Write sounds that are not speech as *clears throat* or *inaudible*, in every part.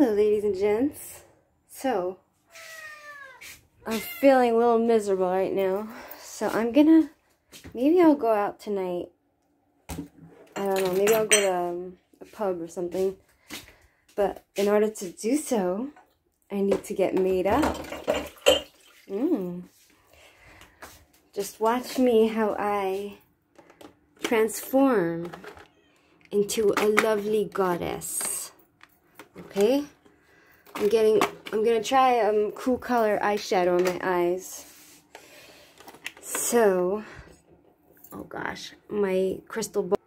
Hello, ladies and gents. So, I'm feeling a little miserable right now. So, I'm gonna, maybe I'll go out tonight. I don't know, maybe I'll go to um, a pub or something. But in order to do so, I need to get made up. Mmm. Just watch me how I transform into a lovely goddess. Okay? I'm getting, I'm gonna try um cool color eyeshadow on my eyes. So, oh gosh, my crystal ball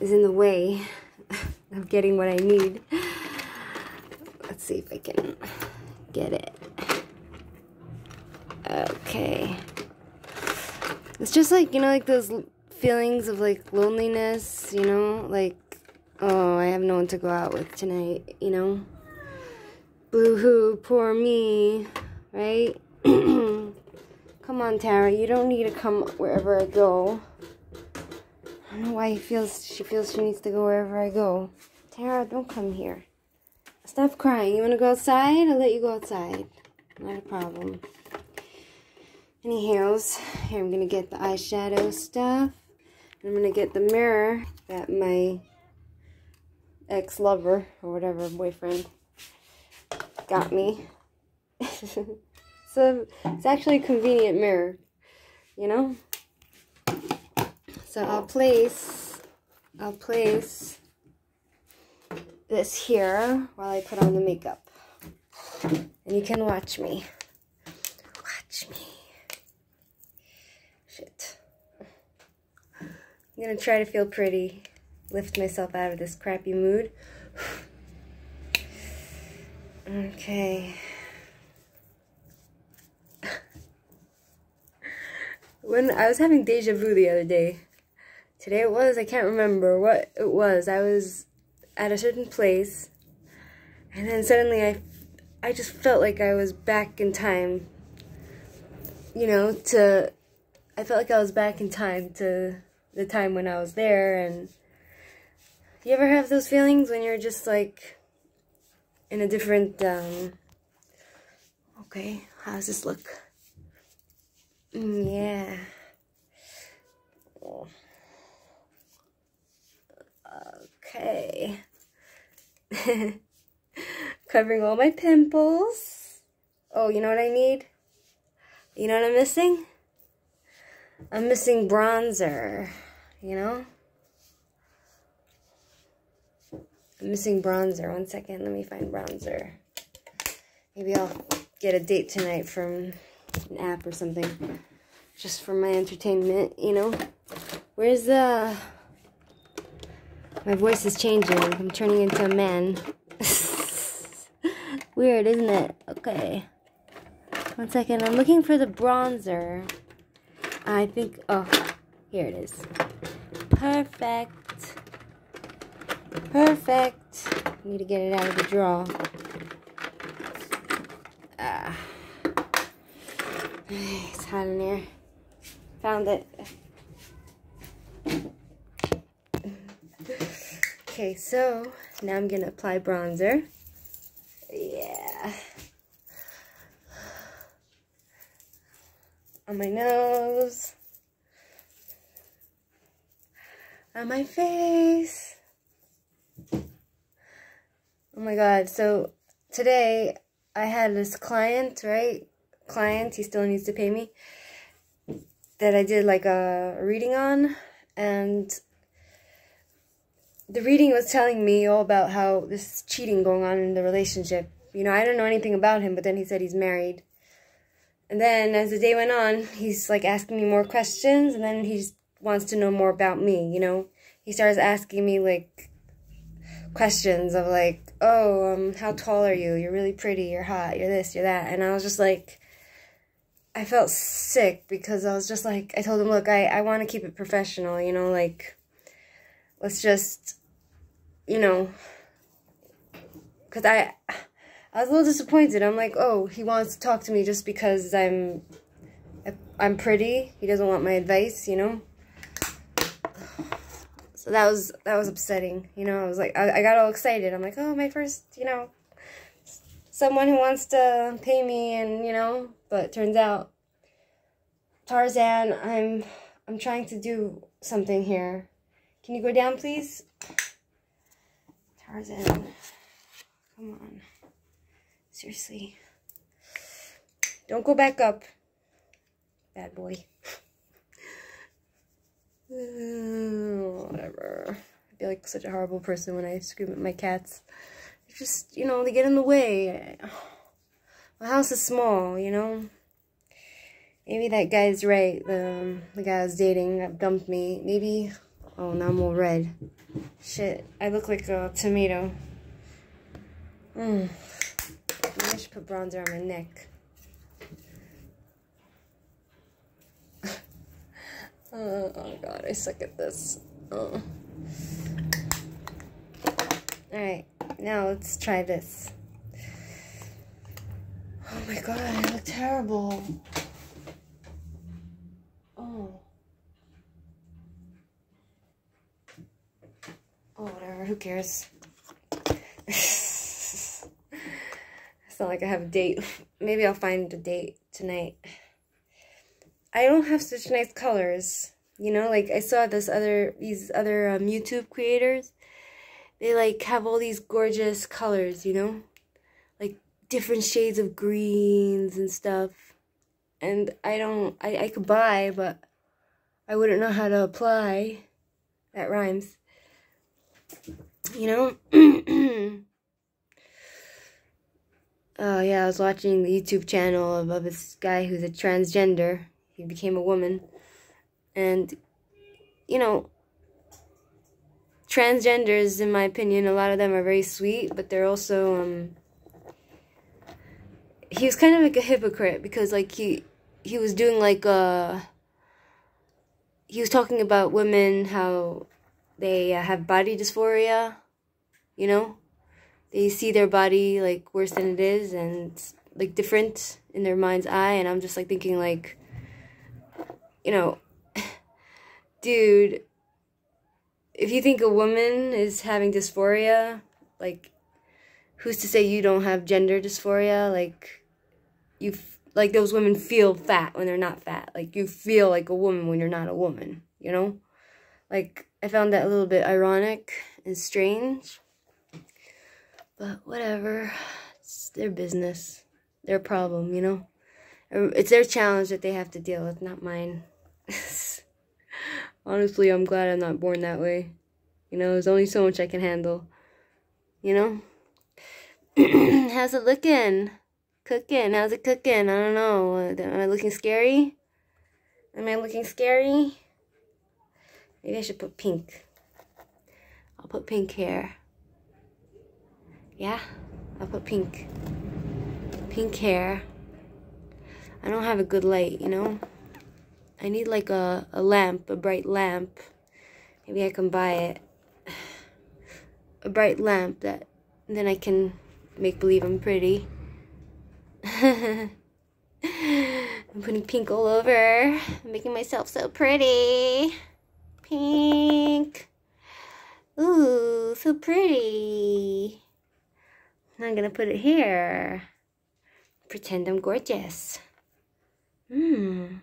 is in the way *laughs* of getting what I need. Let's see if I can get it. Okay. It's just like, you know, like those feelings of like loneliness, you know, like, oh, I have no one to go out with tonight, you know? Boo hoo, poor me, right? *clears throat* come on, Tara, you don't need to come wherever I go. I don't know why he feels, she feels she needs to go wherever I go. Tara, don't come here. Stop crying. You want to go outside? I'll let you go outside. Not a problem. Anyhows, here I'm going to get the eyeshadow stuff. I'm going to get the mirror that my ex-lover, or whatever, boyfriend, got me. *laughs* so, it's actually a convenient mirror, you know? So, I'll place, I'll place this here while I put on the makeup. And you can watch me. Watch me. Shit. I'm gonna try to feel pretty. Lift myself out of this crappy mood. okay. when I was having deja vu the other day. Today it was, I can't remember what it was. I was at a certain place and then suddenly I, I just felt like I was back in time, you know, to, I felt like I was back in time to the time when I was there and you ever have those feelings when you're just like in a different, um, okay, how does this look? Mm, yeah. Okay. *laughs* Covering all my pimples. Oh, you know what I need? You know what I'm missing? I'm missing bronzer, you know? I'm missing bronzer. One second, let me find bronzer. Maybe I'll get a date tonight from an app or something. Just for my entertainment, you know? Where's the... My voice is changing. I'm turning into a man. *laughs* Weird, isn't it? Okay. One second. I'm looking for the bronzer. I think... Oh, here it is. Perfect. Perfect. Need to get it out of the drawer. Ah. *sighs* It's hot in here. Found it. Okay, so now I'm gonna apply bronzer. Yeah. On my nose. On my face. Oh my god, so today I had this client, right? Client, he still needs to pay me. That I did like a reading on and the reading was telling me all about how this cheating going on in the relationship. You know, I don't know anything about him, but then he said he's married. And then as the day went on, he's like asking me more questions, and then he just wants to know more about me, you know? He starts asking me like questions of like, oh, um, how tall are you? You're really pretty, you're hot, you're this, you're that. And I was just like, I felt sick because I was just like, I told him, look, I, I want to keep it professional, you know, like, let's just, you know, because I, I was a little disappointed. I'm like, oh, he wants to talk to me just because I'm, I'm pretty. He doesn't want my advice, you know. So that was that was upsetting. You know, I was like, I, I got all excited. I'm like, oh, my first, you know, someone who wants to pay me, and you know, but turns out Tarzan, I'm I'm trying to do something here. Can you go down, please? Tarzan, come on. Seriously. Don't go back up. Bad boy. *laughs* whatever. I feel like such a horrible person when I scream at my cats. They're just, you know, they get in the way. *sighs* My house is small, you know. Maybe that guy's right. The, the guy I was dating that dumped me. Maybe, oh, now I'm all red. Shit, I look like a tomato. Mm. Maybe I should put bronzer on my neck. Uh, oh god, I suck at this. Oh. Alright, now let's try this. Oh my god, I look terrible. Oh. Oh, whatever, who cares? *laughs* it's not like I have a date. Maybe I'll find a date tonight. I don't have such nice colors. You know, like I saw this other, these other um, YouTube creators. They like have all these gorgeous colors, you know? Like different shades of greens and stuff. And I don't, I, I could buy, but I wouldn't know how to apply. That rhymes. You know? *clears throat* Oh, yeah, I was watching the YouTube channel of, of this guy who's a transgender he became a woman. And, you know, transgenders, in my opinion, a lot of them are very sweet, but they're also, um, he was kind of like a hypocrite because, like, he, he was doing, like, uh, he was talking about women, how they uh, have body dysphoria, you know? They see their body, like, worse than it is and, like, different in their mind's eye, and I'm just, like, thinking, like, you know, *sighs* dude, if you think a woman is having dysphoria, like, who's to say you don't have gender dysphoria? Like, you, like, those women feel fat when they're not fat. Like, you feel like a woman when you're not a woman, you know? Like, I found that a little bit ironic and strange. But whatever. It's their business. Their problem, you know? It's their challenge that they have to deal with, not mine. *laughs* Honestly, I'm glad I'm not born that way. You know, there's only so much I can handle. You know? *clears throat* How's it looking? Cooking? How's it cooking? I don't know. Am I looking scary? Am I looking scary? Maybe I should put pink. I'll put pink hair. Yeah? I'll put pink. Pink hair. I don't have a good light, you know? I need like a, a lamp, a bright lamp. Maybe I can buy it. A bright lamp that then I can make believe I'm pretty. *laughs* I'm putting pink all over. I'm making myself so pretty. Pink. Ooh, so pretty. I'm gonna put it here. Pretend I'm gorgeous. Hmm.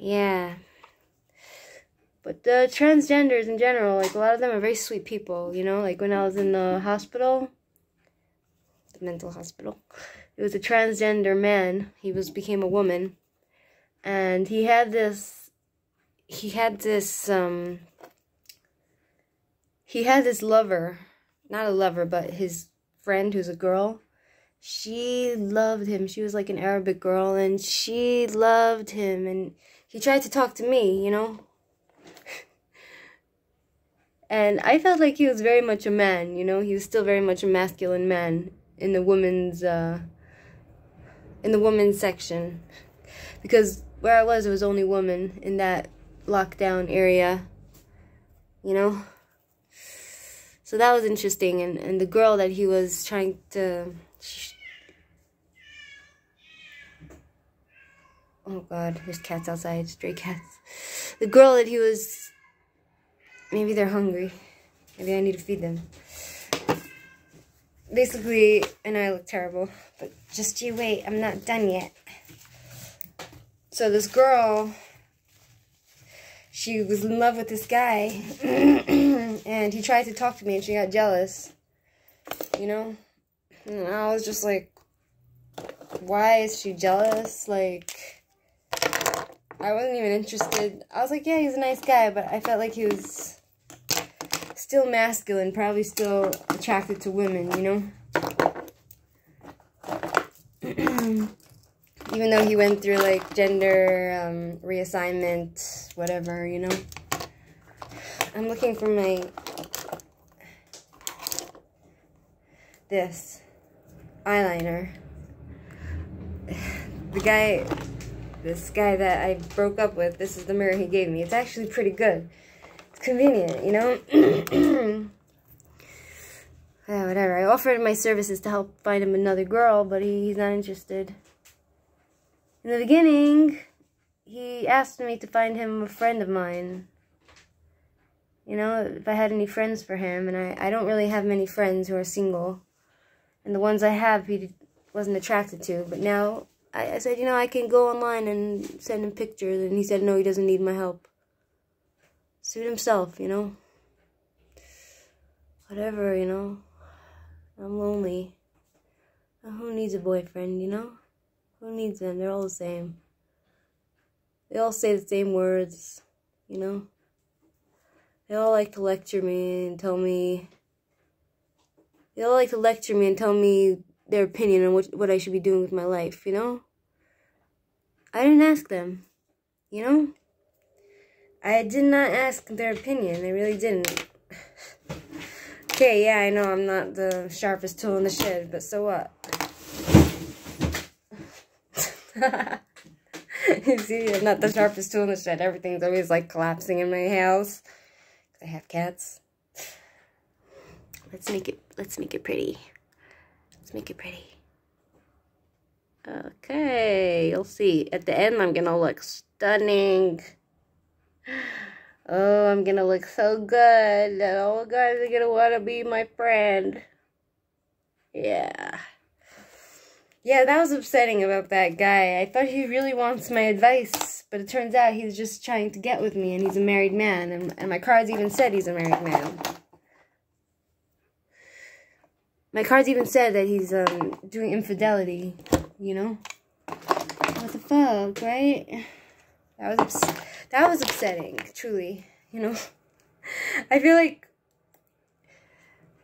Yeah. But the transgenders in general, like a lot of them are very sweet people, you know? Like when I was in the hospital, the mental hospital, it was a transgender man. He was became a woman. And he had this he had this um he had this lover, not a lover, but his friend who's a girl she loved him. She was like an Arabic girl and she loved him and he tried to talk to me, you know? and I felt like he was very much a man, you know? He was still very much a masculine man in the woman's, uh in the woman's section. Because where I was, it was only women in that lockdown area, you know? So that was interesting. And, and the girl that he was trying to oh god, there's cats outside, stray cats. The girl that he was maybe they're hungry. Maybe I need to feed them. Basically, and I look terrible, but just you wait, I'm not done yet. So this girl, she was in love with this guy, *clears throat* and he tried to talk to me, and she got jealous, you know? And I was just like, why is she jealous? Like, I wasn't even interested. I was like, yeah, he's a nice guy, but I felt like he was still masculine, probably still attracted to women, you know? *clears throat* Even though he went through like gender um, reassignment, whatever, you know? I'm looking for my. This eyeliner. *sighs* The guy, this guy that I broke up with, this is the mirror he gave me. It's actually pretty good It's convenient, you know? *clears throat* yeah, whatever. I offered my services to help find him another girl, but he, he's not interested. In the beginning, he asked me to find him a friend of mine. You know, if I had any friends for him, and I, I don't really have many friends who are single. And the ones I have, he wasn't attracted to. But now, I, I said, you know, I can go online and send him pictures. And he said, no, he doesn't need my help suit himself, you know? Whatever, you know? I'm lonely. Who needs a boyfriend, you know? Who needs them? They're all the same. They all say the same words, you know? They all like to lecture me and tell me. They all like to lecture me and tell me their opinion on what, what I should be doing with my life, you know? I didn't ask them, you know? I did not ask their opinion. I really didn't. *laughs* okay, yeah, I know I'm not the sharpest tool in the shed, but so what? *laughs* you see, I'm not the sharpest tool in the shed. Everything's always like collapsing in my house. I have cats. Let's make it, let's make it pretty. Let's make it pretty. Okay, you'll see. At the end, I'm gonna look stunning. *gasps* Oh, I'm gonna look so good that all the guys are gonna wanna be my friend. Yeah. Yeah, that was upsetting about that guy. I thought he really wants my advice, but it turns out he's just trying to get with me, and he's a married man, and, and my cards even said he's a married man. My cards even said that he's um, doing infidelity, you know? What the fuck, right? That was that was upsetting, truly. You know, *laughs* I feel like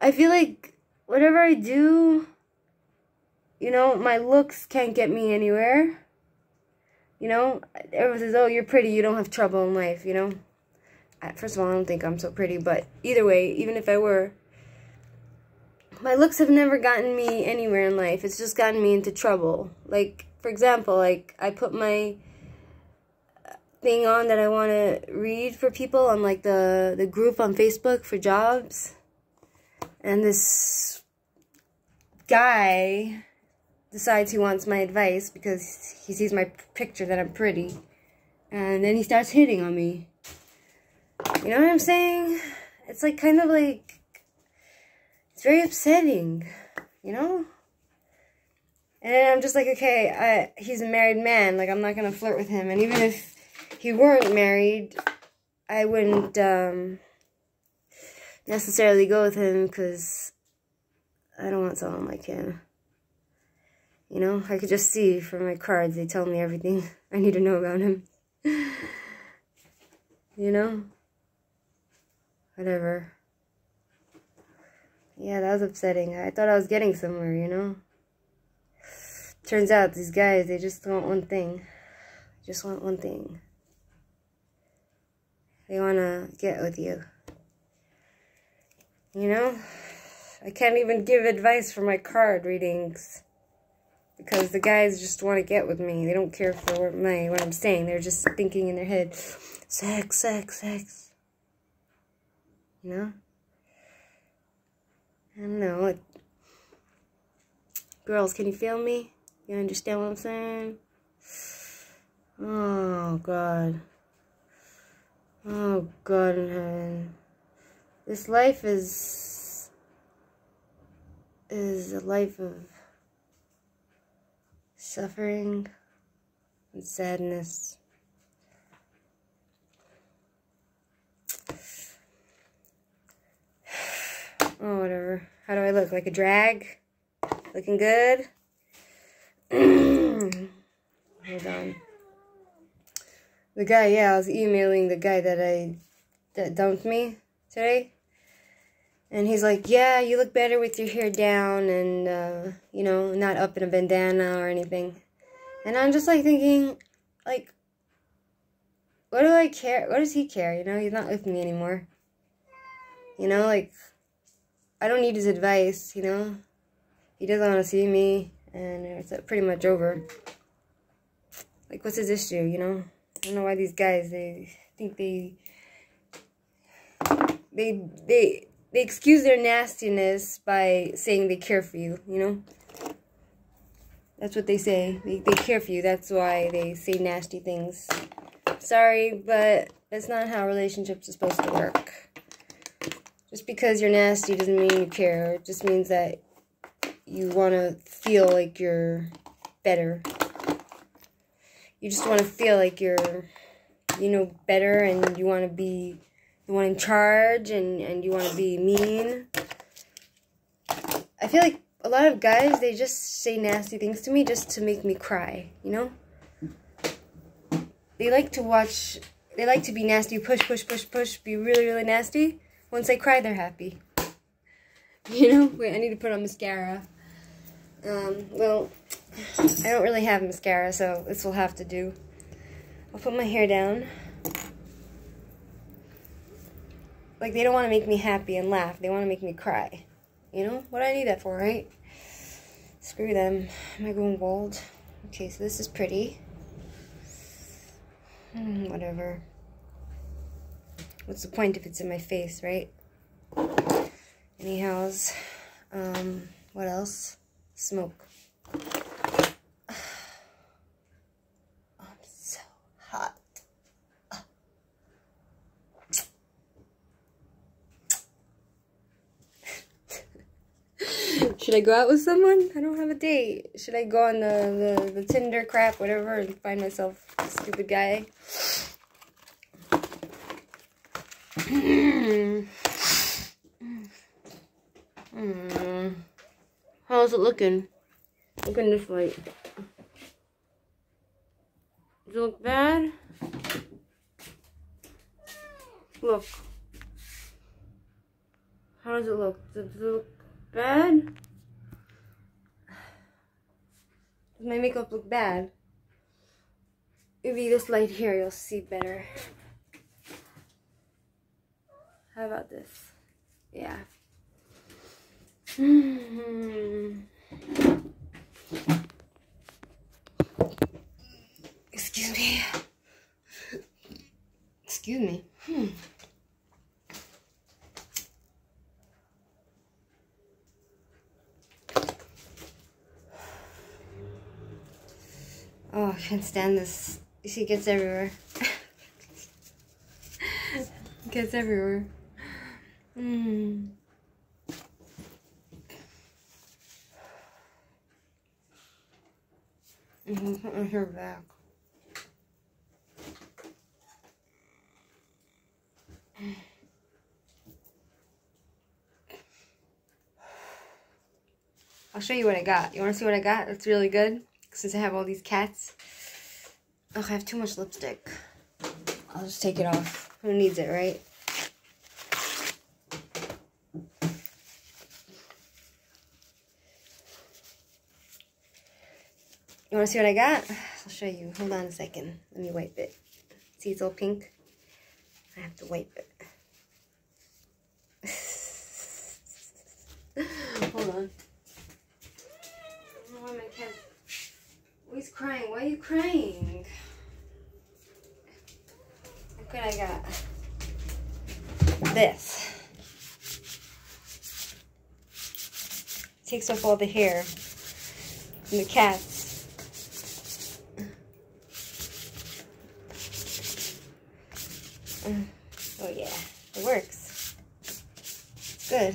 I feel like whatever I do, you know, my looks can't get me anywhere. You know, everyone says, "Oh, you're pretty. You don't have trouble in life." You know. First of all, I don't think I'm so pretty, but either way, even if I were, my looks have never gotten me anywhere in life. It's just gotten me into trouble. Like, for example, like I put my thing on that I want to read for people on like the, the group on Facebook for jobs. And this guy decides he wants my advice because he sees my picture that I'm pretty. And then he starts hitting on me. You know what I'm saying? It's like kind of like, it's very upsetting, you know? And I'm just like, okay, I, he's a married man. Like, I'm not going to flirt with him. And even if he weren't married, I wouldn't um, necessarily go with him because I don't want someone like him. You know, I could just see from my cards, they tell me everything *laughs* I need to know about him. *laughs* you know? Whatever. Yeah, that was upsetting. I thought I was getting somewhere, you know? Turns out these guys, they just want one thing. Just want one thing. They want to get with you. You know? I can't even give advice for my card readings. Because the guys just want to get with me. They don't care for what, my, what I'm saying. They're just thinking in their head, sex, sex, sex. You know? I don't know. Girls, can you feel me? You understand what I'm saying? Oh, God. Oh, God in heaven. This life is is a life of suffering and sadness. Oh, whatever. How do I look? Like a drag? Looking good? *clears throat* Hold on. The guy, yeah, I was emailing the guy that I that dumped me today. And he's like, yeah, you look better with your hair down and, uh, you know, not up in a bandana or anything. And I'm just like thinking, like, what do I care? What does he care? You know, he's not with me anymore. You know, like, I don't need his advice, you know. He doesn't want to see me, and it's uh, pretty much over. Like, what's his issue, you know? I don't know why these guys, they think they, they, they, they excuse their nastiness by saying they care for you, you know? That's what they say. They, they care for you. That's why they say nasty things. Sorry, but that's not how relationships are supposed to work. Just because you're nasty doesn't mean you care. It just means that you want to feel like you're better. You just want to feel like you're, you know, better and you want to be the one in charge and, and you want to be mean. I feel like a lot of guys, they just say nasty things to me just to make me cry, you know? They like to watch, they like to be nasty, push, push, push, push, be really, really nasty. Once they cry, they're happy. *laughs* You know? Wait, I need to put on mascara. Um, well, I don't really have mascara, so this will have to do. I'll put my hair down. Like, they don't want to make me happy and laugh. They want to make me cry. You know? What do I need that for, right? Screw them. Am I going bald? Okay, so this is pretty. Hmm, whatever. What's the point if it's in my face, right? Anyhows, um, what else? Smoke. *sighs* I'm so hot. *laughs* Should I go out with someone? I don't have a date. Should I go on the, the, the Tinder crap, whatever, and find myself a stupid guy? Mm. How's it looking? Looking this light. Does it look bad? Look. How does it look? Does it look bad? Does my makeup look bad? Maybe this light here you'll see better. How about this? Yeah. Excuse me. Excuse me. Hmm. Oh, I can't stand this. She gets everywhere. *laughs* gets everywhere. Mm. Put my hair back. I'll show you what I got. You want to see what I got? That's really good. Since I have all these cats. Oh, I have too much lipstick. I'll just take it off. Who needs it, right? You want to see what I got? I'll show you. Hold on a second. Let me wipe it. See, it's all pink. I have to wipe it. *laughs* Hold on. Oh, my cat. Oh, he's crying. Why are you crying? Look what I got. This. Takes off all the hair from the cats. Oh yeah, it works. It's good.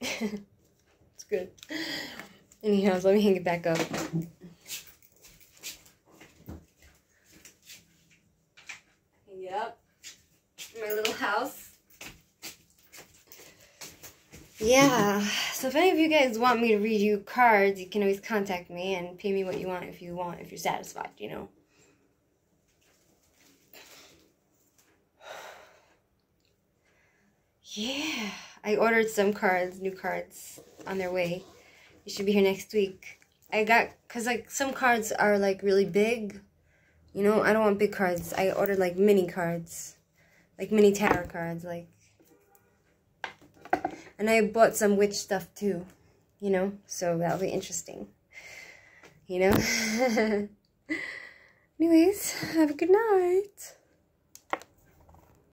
*laughs* it's good. Anyhow, let me hang it back up. Hang it up. My little house. Yeah. So if any of you guys want me to read you cards, you can always contact me and pay me what you want if you want, if you're satisfied, you know. *sighs* Yeah. I ordered some cards, new cards, on their way. It should be here next week. I got, because, like, some cards are, like, really big. You know, I don't want big cards. I ordered, like, mini cards. Like, mini tarot cards, like. And I bought some witch stuff, too. You know, so that'll be interesting. You know? *laughs* Anyways, have a good night.